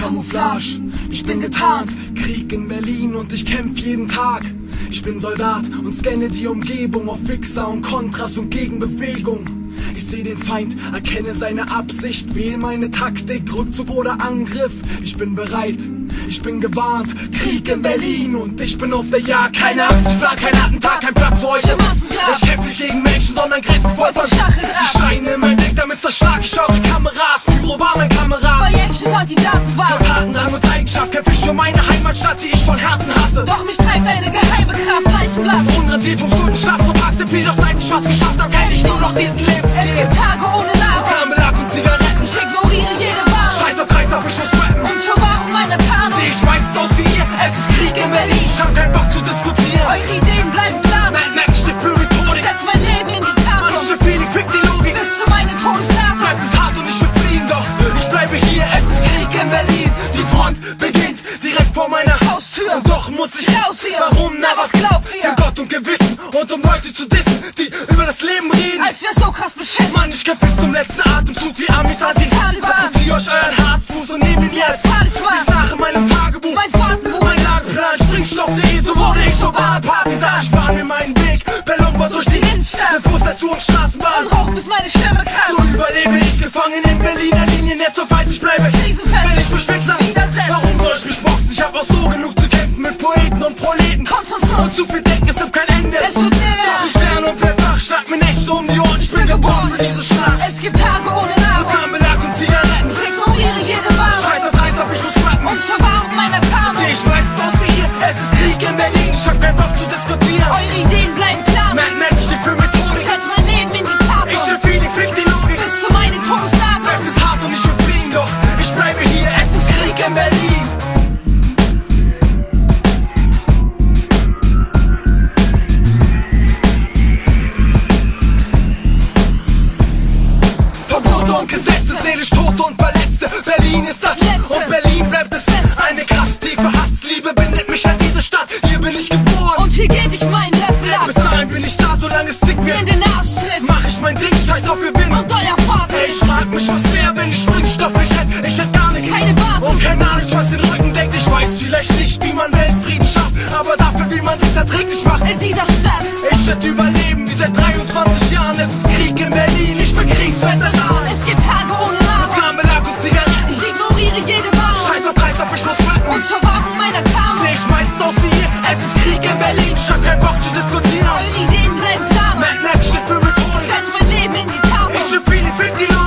Camouflage, ich bin getarnt, Krieg in Berlin und ich kämpf jeden Tag. Ich bin Soldat und scanne die Umgebung auf Wichser und Kontras und Gegenbewegung. Ich seh den Feind, erkenne seine Absicht, wähl meine Taktik, Rückzug oder Angriff. Ich bin bereit, ich bin gewarnt, Krieg in Berlin und ich bin auf der Jagd. Keine Angst, ich plan kein Attentat, kein Platz für euch im. Ich kämpfe nicht gegen Menschen, sondern Grenzen voll von. Die Steine in mein Deck, damit zerschlag ich eure Kameras. Leichenblass. Unrasiert vom Stundenschlaf, du fragst viel, doch seit ich was geschafft hab, kenn ich nur noch diesen Es Lebensstil. gibt Tage ohne Nahrung. Zahnbelag und Zigaretten, Ich ignoriere jede Warnung. scheiß auf Kreislauf, ich muss rappen. Und zur Wahrung meiner Tarnung. Seh ich meistens aus wie ihr, es ist Krieg in Berlin, ich hab keinen euch euren Harzfuß und nehmt ihn jetzt. Bis nach in meinem Tagebuch. Mein Fahrtenbuch. Mein Lageplan, Springstoff.de, so wurde ich schon Partisan. Spar mir meinen Weg, Bellumba durch die Innenstadt. Es und Straßenbahn. Und hoch bis meine Stimme So kratzt. überlebe ich gefangen in Berliner Linien, jetzt so weiß ich bleibe. Krisenfest. Will ich mich? Widersetzt. Warum soll ich mich boxen? Ich hab auch so genug zu kämpfen mit Poeten und Proleten. Und zu viel Denken, es gibt kein Ende. Es wird. Doch ich lerne und bleib wach, schlag mir Nächte um die Ohren. Ich bin geboren für diese Schlacht. Es gibt Tage und Gesetze, seelisch Tote und Verletzte. Berlin ist das Letzte. und Berlin bleibt es. Eine krass tiefe Hassliebe bindet mich an diese Stadt. Hier bin ich geboren. Und hier gebe ich meinen Löffel ab. Bis dahin bin ich da, solange es zickt mir. In den Arsch tritt. Mach ich mein Ding, scheiß auf Gewinn. Und euer Fazit. ich frag mich, was wär, wenn ich Sprengstoff ich hätte. Ich hätte gar nichts. Keine Basis. Und kein Knowledge, was den Rücken deckt. Ich weiß vielleicht nicht, wie man Weltfrieden schafft. Aber dafür, wie man sich erträglich macht. In dieser Stadt. Ich hätte überleben, wie seit 23 Jahren. Es ist Krieg in Berlin, ich bin Kriegsveteran. 50